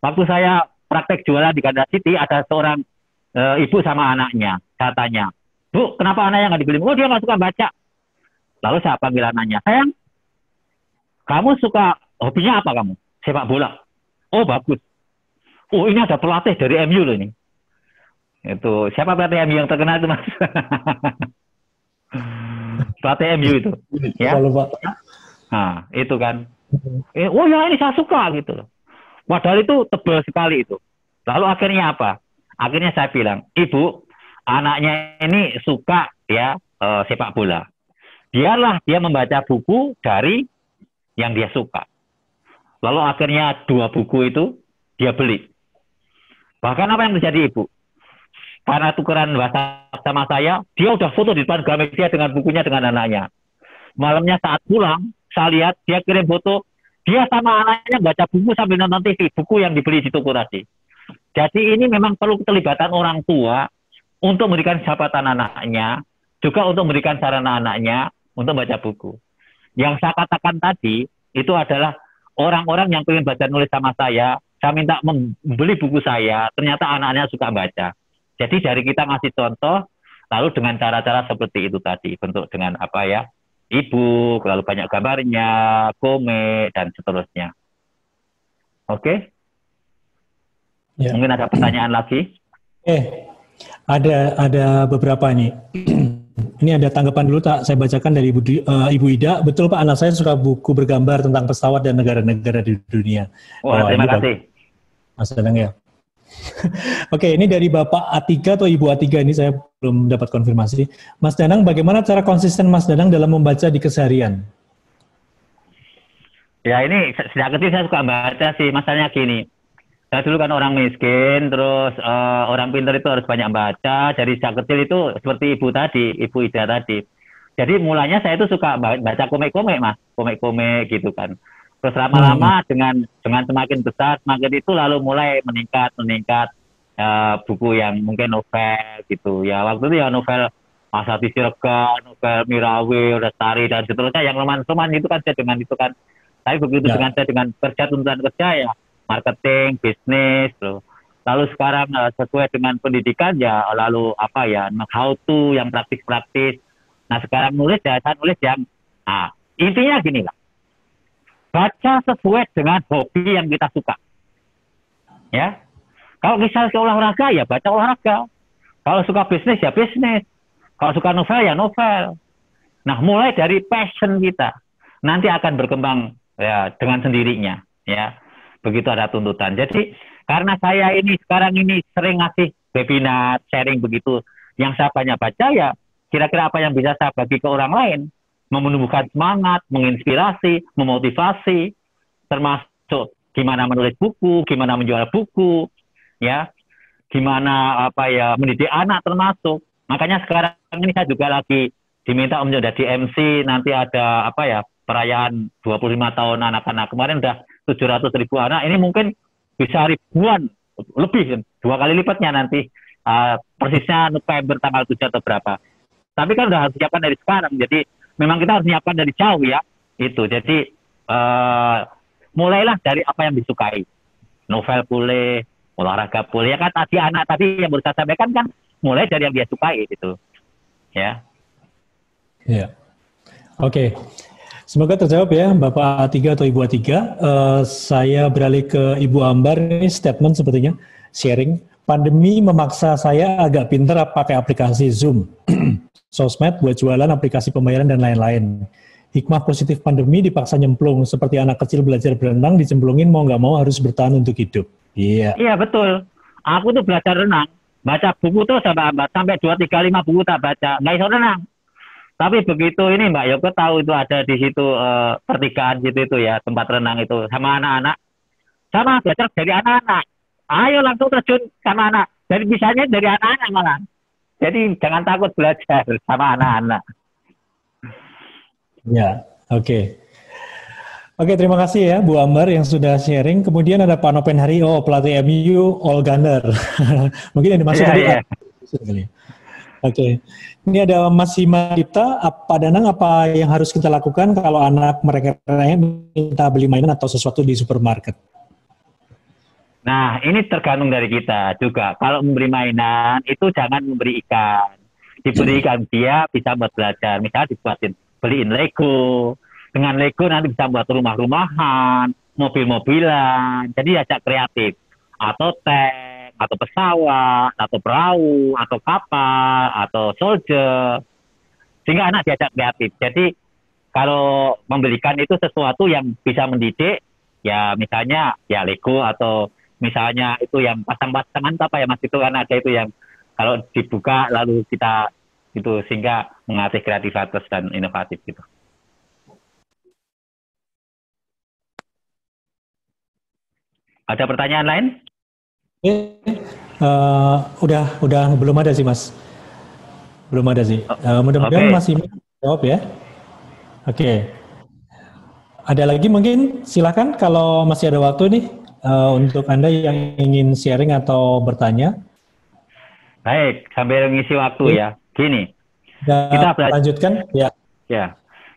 Waktu saya praktek jualan di Ganda City, ada seorang e, ibu sama anaknya. Saya tanya, Bu, kenapa anaknya nggak dibeli? Oh, dia nggak suka baca. Lalu saya panggil anaknya, sayang, kamu suka hobinya apa kamu? Sepak bola. Oh bagus. Oh ini ada pelatih dari MU loh ini. Itu siapa pelatih MU yang terkenal itu mas? pelatih MU itu. Ya. Nah itu kan. Eh, oh ya ini saya suka gitu loh. Padahal itu tebal sekali itu. Lalu akhirnya apa? Akhirnya saya bilang, ibu, anaknya ini suka ya uh, sepak bola. Biarlah dia membaca buku dari yang dia suka. Lalu akhirnya dua buku itu dia beli. Bahkan apa yang terjadi ibu? Karena tukeran bahasa sama saya, dia udah foto di depan Gramedia dengan bukunya dengan anaknya. Malamnya saat pulang, saya lihat dia kirim foto, dia sama anaknya baca buku sambil nonton TV, buku yang dibeli di toko tadi. Jadi ini memang perlu keterlibatan orang tua untuk memberikan jabatan anaknya, juga untuk memberikan sarana anaknya untuk baca buku. Yang saya katakan tadi itu adalah orang-orang yang ingin baca nulis sama saya, saya minta membeli buku saya, ternyata anaknya suka baca. Jadi dari kita ngasih contoh, lalu dengan cara-cara seperti itu tadi, bentuk dengan apa ya, ibu, lalu banyak gambarnya, komik, dan seterusnya. Oke? Ya. Mungkin ada pertanyaan lagi? Eh, ada ada beberapa nih. Ini ada tanggapan dulu tak saya bacakan dari Ibu, uh, Ibu Ida. Betul Pak, anak saya suka buku bergambar tentang pesawat dan negara-negara di dunia. Wah, oh, terima kasih. Mas Danang ya. Oke, ini dari Bapak A3 atau Ibu A3 ini saya belum dapat konfirmasi. Mas Danang, bagaimana cara konsisten Mas Danang dalam membaca di keseharian? Ya ini sejak kecil saya suka baca sih. Masalahnya gini, saya dulu kan orang miskin, terus uh, orang pintar itu harus banyak baca. Jadi sejak kecil itu seperti ibu tadi, ibu Ida tadi. Jadi mulanya saya itu suka baca komik-komik mas, komik-komik gitu kan. Terus lama-lama hmm. dengan dengan semakin besar, semakin itu lalu mulai meningkat, meningkat uh, buku yang mungkin novel gitu. Ya waktu itu ya novel Masa Siregar, novel Mirawi, Tari dan seterusnya yang roman-roman itu kan saya dengan itu kan. Tapi begitu ya. dengan saya dengan kerja tuntutan kerja ya marketing, bisnis, loh. Lalu sekarang uh, sesuai dengan pendidikan ya lalu apa ya how to yang praktis-praktis. Nah sekarang nulis ya saya nulis yang ah intinya gini lah. Baca sesuai dengan hobi yang kita suka. Ya. Kalau misalnya olahraga ya baca olahraga. Kalau suka bisnis ya bisnis. Kalau suka novel ya novel. Nah, mulai dari passion kita nanti akan berkembang ya dengan sendirinya ya begitu ada tuntutan. Jadi karena saya ini sekarang ini sering ngasih webinar, sharing begitu, yang saya banyak baca ya kira-kira apa yang bisa saya bagi ke orang lain, menumbuhkan semangat, menginspirasi, memotivasi, termasuk gimana menulis buku, gimana menjual buku, ya, gimana apa ya mendidik anak termasuk. Makanya sekarang ini saya juga lagi diminta untuk jadi MC nanti ada apa ya perayaan 25 tahun anak-anak. Kemarin udah 700 ribu anak. Ini mungkin bisa ribuan lebih dua kali lipatnya nanti. Uh, persisnya November tanggal 7 atau berapa. Tapi kan udah harus siapkan dari sekarang. Jadi memang kita harus siapkan dari jauh ya itu jadi uh, mulailah dari apa yang disukai novel boleh olahraga boleh ya kan tadi anak tadi yang baru saya sampaikan kan mulai dari yang dia sukai gitu ya ya oke okay. Semoga terjawab ya Bapak A3 atau Ibu A3. Uh, eh, saya beralih ke Ibu Ambar ini statement sepertinya sharing. Pandemi memaksa saya agak pintar pakai aplikasi Zoom, sosmed buat jualan, aplikasi pembayaran dan lain-lain. Hikmah positif pandemi dipaksa nyemplung seperti anak kecil belajar berenang dicemplungin mau nggak mau harus bertahan untuk hidup. Iya. Iya betul. Aku tuh belajar renang, baca buku tuh sampai sampai dua tiga lima buku tak baca, nggak bisa renang tapi begitu ini Mbak Yoko tahu itu ada di situ uh, pertigaan situ itu ya tempat renang itu sama anak-anak. Sama belajar dari anak-anak. Ayo langsung terjun sama anak. Jadi bisanya dari anak-anak malah. Jadi jangan takut belajar sama anak-anak. Ya, oke. Okay. Oke, terima kasih ya Bu Ambar yang sudah sharing. Kemudian ada Pak Nopen Hari, oh pelatih MU All Gunner. Mungkin yang dimaksud yeah, tadi. Yeah. Oke, okay. ini ada Mas Himadita, apa Danang apa yang harus kita lakukan kalau anak mereka minta beli mainan atau sesuatu di supermarket? Nah, ini tergantung dari kita juga. Kalau memberi mainan itu jangan memberi ikan. Diberi ikan dia bisa buat belajar. Misalnya dibuatin beliin Lego, dengan Lego nanti bisa buat rumah-rumahan, mobil-mobilan. Jadi ajak kreatif. Atau tank, atau pesawat, atau perahu, atau kapal, atau soldier. Sehingga anak diajak kreatif. Jadi kalau membelikan itu sesuatu yang bisa mendidik, ya misalnya ya Lego atau misalnya itu yang pasang-pasangan apa ya mas itu kan ada itu yang kalau dibuka lalu kita itu sehingga mengatih kreativitas dan inovatif gitu. Ada pertanyaan lain? uh, udah udah belum ada sih mas, belum ada sih. Uh, mudah-mudahan okay. masih jawab ya. Oke. Okay. Ada lagi mungkin silakan kalau masih ada waktu nih uh, untuk anda yang ingin sharing atau bertanya. Baik, sambil mengisi waktu ya. Gini, Dan kita belajar, lanjutkan ya. Ya,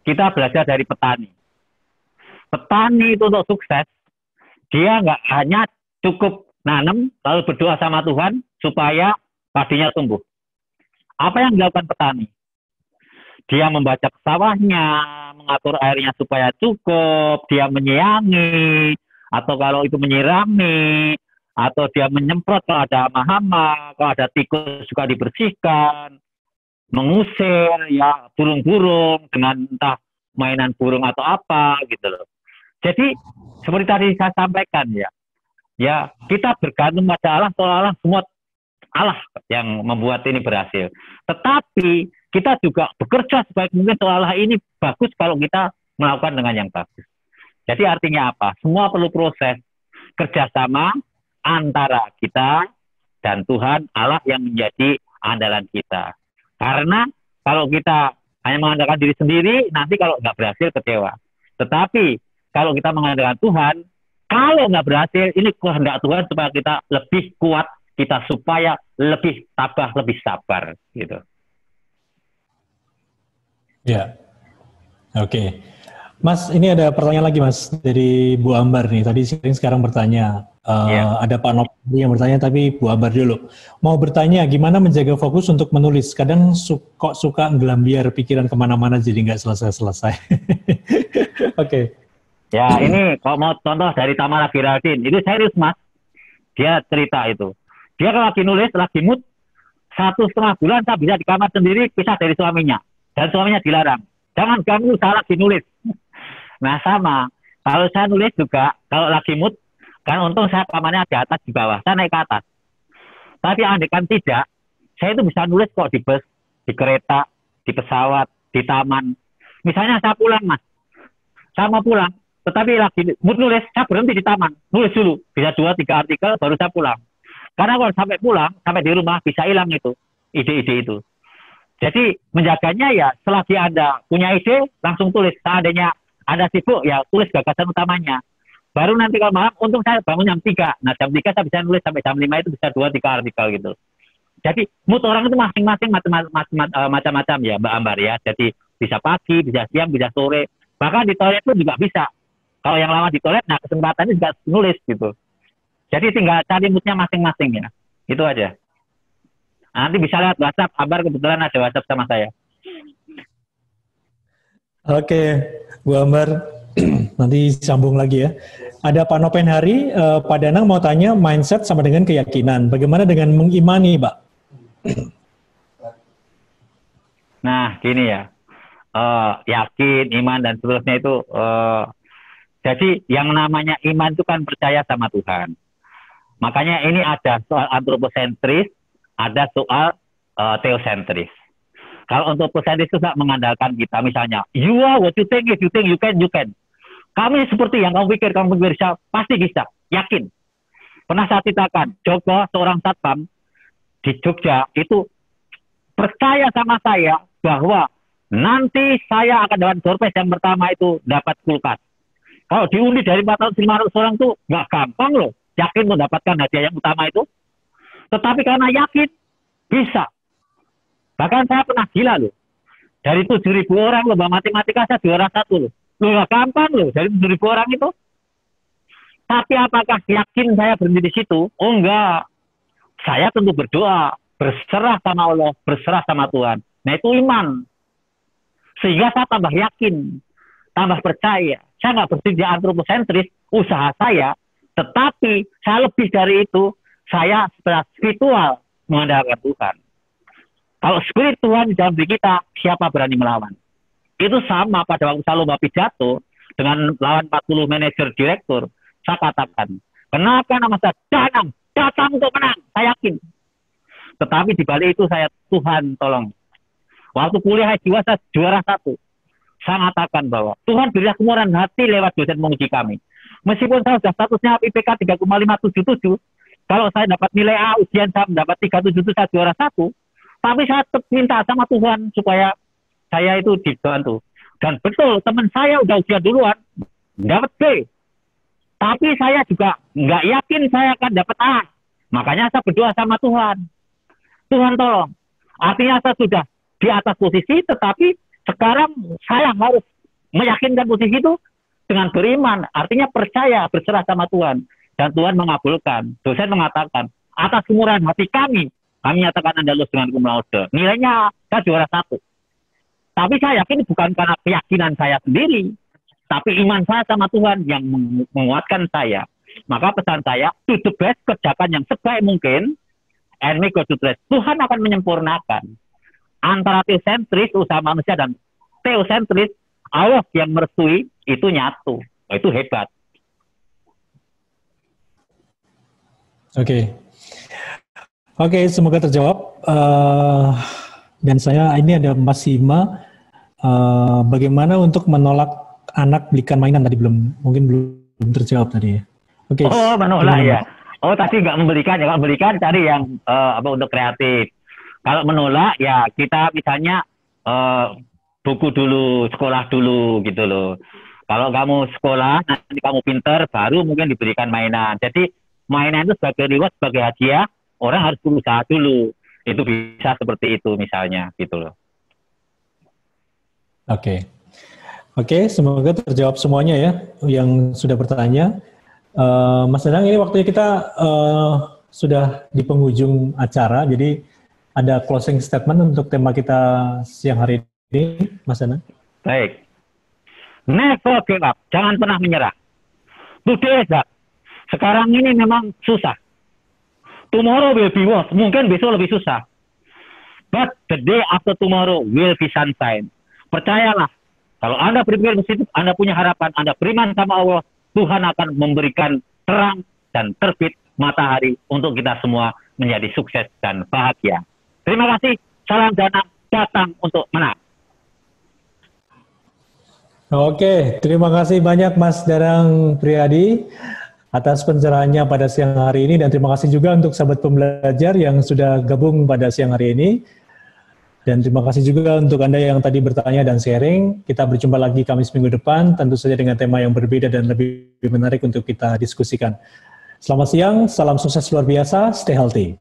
kita belajar dari petani. Petani itu untuk sukses, dia nggak hanya cukup nanam lalu berdoa sama Tuhan supaya padinya tumbuh. Apa yang dilakukan petani? Dia membaca sawahnya, mengatur airnya supaya cukup, dia menyiangi, atau kalau itu menyirami, atau dia menyemprot kalau ada hama-hama, kalau ada tikus juga dibersihkan, mengusir ya burung-burung dengan entah mainan burung atau apa gitu loh. Jadi seperti tadi saya sampaikan ya, ya kita bergantung pada Allah, seolah-olah semua Allah yang membuat ini berhasil. Tetapi kita juga bekerja sebaik mungkin seolah-olah ini bagus kalau kita melakukan dengan yang bagus. Jadi artinya apa? Semua perlu proses kerjasama antara kita dan Tuhan Allah yang menjadi andalan kita. Karena kalau kita hanya mengandalkan diri sendiri, nanti kalau nggak berhasil kecewa. Tetapi kalau kita mengandalkan Tuhan, kalau nggak berhasil, ini kehendak Tuhan supaya kita lebih kuat, kita supaya lebih tabah, lebih sabar, gitu. Ya, oke. Okay. Mas, ini ada pertanyaan lagi Mas dari Bu Ambar nih. Tadi sekarang bertanya, uh, eh, yeah. ada Pak Nopri yang bertanya, tapi Bu Ambar dulu. Mau bertanya, gimana menjaga fokus untuk menulis? Kadang su kok suka ngelambiar pikiran ke mana-mana jadi nggak selesai-selesai. Oke. okay. Ya, ini kalau mau contoh dari Tamara Giraldin, itu serius Mas. Dia cerita itu. Dia kalau lagi nulis, lagi mood, satu setengah bulan saya bisa di kamar sendiri, pisah dari suaminya. Dan suaminya dilarang. Jangan ganggu, saya lagi nulis. Nah sama, kalau saya nulis juga, kalau lagi mood, kan untung saya kamarnya di atas, di bawah, saya naik ke atas. Tapi andai kan tidak, saya itu bisa nulis kok di bus, di kereta, di pesawat, di taman. Misalnya saya pulang mas, saya mau pulang, tetapi lagi mood nulis, saya berhenti di taman, nulis dulu, bisa dua tiga artikel, baru saya pulang. Karena kalau sampai pulang, sampai di rumah bisa hilang itu, ide-ide itu. Jadi menjaganya ya selagi Anda punya ide, langsung tulis. Seandainya ada sibuk ya tulis gagasan utamanya. Baru nanti kalau malam, untung saya bangun jam 3. Nah jam 3 saya bisa nulis sampai jam 5 itu bisa 2-3 artikel gitu. Jadi mood orang itu masing-masing eh, macam-macam ya Mbak Ambar ya. Jadi bisa pagi, bisa siang, bisa sore. Bahkan di toilet pun juga bisa. Kalau yang lama di toilet, nah kesempatannya juga nulis gitu. Jadi tinggal cari moodnya masing-masing ya. Itu aja. Nanti bisa lihat WhatsApp. Ambar kebetulan ada WhatsApp sama saya. Oke, Bu Ambar, nanti sambung lagi ya. Ada Pak Nopen Hari, uh, Pak Danang mau tanya mindset sama dengan keyakinan. Bagaimana dengan mengimani, Pak? Nah, gini ya. Uh, yakin, iman, dan seterusnya itu. Uh, jadi yang namanya iman itu kan percaya sama Tuhan. Makanya ini ada soal antroposentris, ada soal uh, teosentris. Kalau untuk pesan itu tidak mengandalkan kita, misalnya, you are what you think, if you think you can, you can. Kami seperti yang kamu pikir, kamu bisa, pasti bisa, yakin. Pernah saya ceritakan, Joko, seorang satpam di Jogja, itu percaya sama saya bahwa nanti saya akan dapat doorpass yang pertama itu dapat kulkas. Kalau diundi dari 400 500 orang itu nggak gampang loh, yakin mendapatkan hadiah yang utama itu. Tetapi karena yakin, bisa. Bahkan saya pernah gila loh. Dari tujuh ribu orang lomba matematika saya juara satu loh. Loh gak gampang loh dari tujuh ribu orang itu. Tapi apakah yakin saya berhenti di situ? Oh enggak. Saya tentu berdoa, berserah sama Allah, berserah sama Tuhan. Nah itu iman. Sehingga saya tambah yakin. tambah percaya. Saya nggak berpikir antroposentris, usaha saya, tetapi saya lebih dari itu, saya spiritual mengandalkan Tuhan. Kalau spirit Tuhan di dalam diri kita, siapa berani melawan? Itu sama pada waktu saya lomba pidato dengan lawan 40 manajer direktur. Saya katakan, kenapa nama saya datang, datang untuk menang, saya yakin. Tetapi di balik itu saya, Tuhan tolong. Waktu kuliah jiwa saya juara satu. Saya mengatakan bahwa Tuhan berilah kemurahan hati lewat dosen menguji kami. Meskipun saya sudah statusnya IPK 3,577, kalau saya dapat nilai A, ujian saya mendapat 377, saya juara satu, tapi saya minta sama Tuhan supaya saya itu dibantu. Dan betul, teman saya udah ujian duluan, dapat B. Tapi saya juga nggak yakin saya akan dapat A. Makanya saya berdoa sama Tuhan. Tuhan tolong. Artinya saya sudah di atas posisi, tetapi sekarang saya harus meyakinkan posisi itu dengan beriman. Artinya percaya, berserah sama Tuhan. Dan Tuhan mengabulkan. Dosen mengatakan, atas kemurahan hati kami, kami nyatakan Anda lulus dengan cum laude. Nilainya saya juara satu. Tapi saya yakin bukan karena keyakinan saya sendiri, tapi iman saya sama Tuhan yang menguatkan saya. Maka pesan saya, to the best, kerjakan yang sebaik mungkin, and make God rest. Tuhan akan menyempurnakan antara teosentris usaha manusia dan teosentris Allah yang merestui itu nyatu. Itu hebat. Oke. Oke, okay, semoga terjawab. Uh, dan saya ini ada Mas Sima. Uh, bagaimana untuk menolak anak belikan mainan tadi belum mungkin belum terjawab tadi ya. Oke. Okay. Oh, menolak ya. Oh, tadi nggak membelikan ya. Kalau membelikan cari yang uh, apa untuk kreatif. Kalau menolak ya kita misalnya uh, buku dulu, sekolah dulu gitu loh. Kalau kamu sekolah, nanti kamu pinter, baru mungkin diberikan mainan. Jadi mainan itu sebagai reward, sebagai hadiah, orang harus berusaha dulu. Itu bisa seperti itu misalnya gitu loh. Oke. Okay. Oke, okay, semoga terjawab semuanya ya yang sudah bertanya. Uh, Mas Danang, ini waktunya kita uh, sudah di penghujung acara, jadi ada closing statement untuk tema kita siang hari ini, Mas Danang? Baik. Never give up. Jangan pernah menyerah. Today is Sekarang ini memang susah. Tomorrow will be worse. Mungkin besok lebih susah. But the day after tomorrow will be sunshine. Percayalah. Kalau Anda berpikir positif, Anda punya harapan, Anda beriman sama Allah, Tuhan akan memberikan terang dan terbit matahari untuk kita semua menjadi sukses dan bahagia. Terima kasih. Salam dana datang untuk menang. Oke, terima kasih banyak Mas Darang Priyadi atas pencerahannya pada siang hari ini dan terima kasih juga untuk sahabat pembelajar yang sudah gabung pada siang hari ini. Dan terima kasih juga untuk Anda yang tadi bertanya dan sharing. Kita berjumpa lagi Kamis minggu depan, tentu saja dengan tema yang berbeda dan lebih menarik untuk kita diskusikan. Selamat siang, salam sukses luar biasa, stay healthy.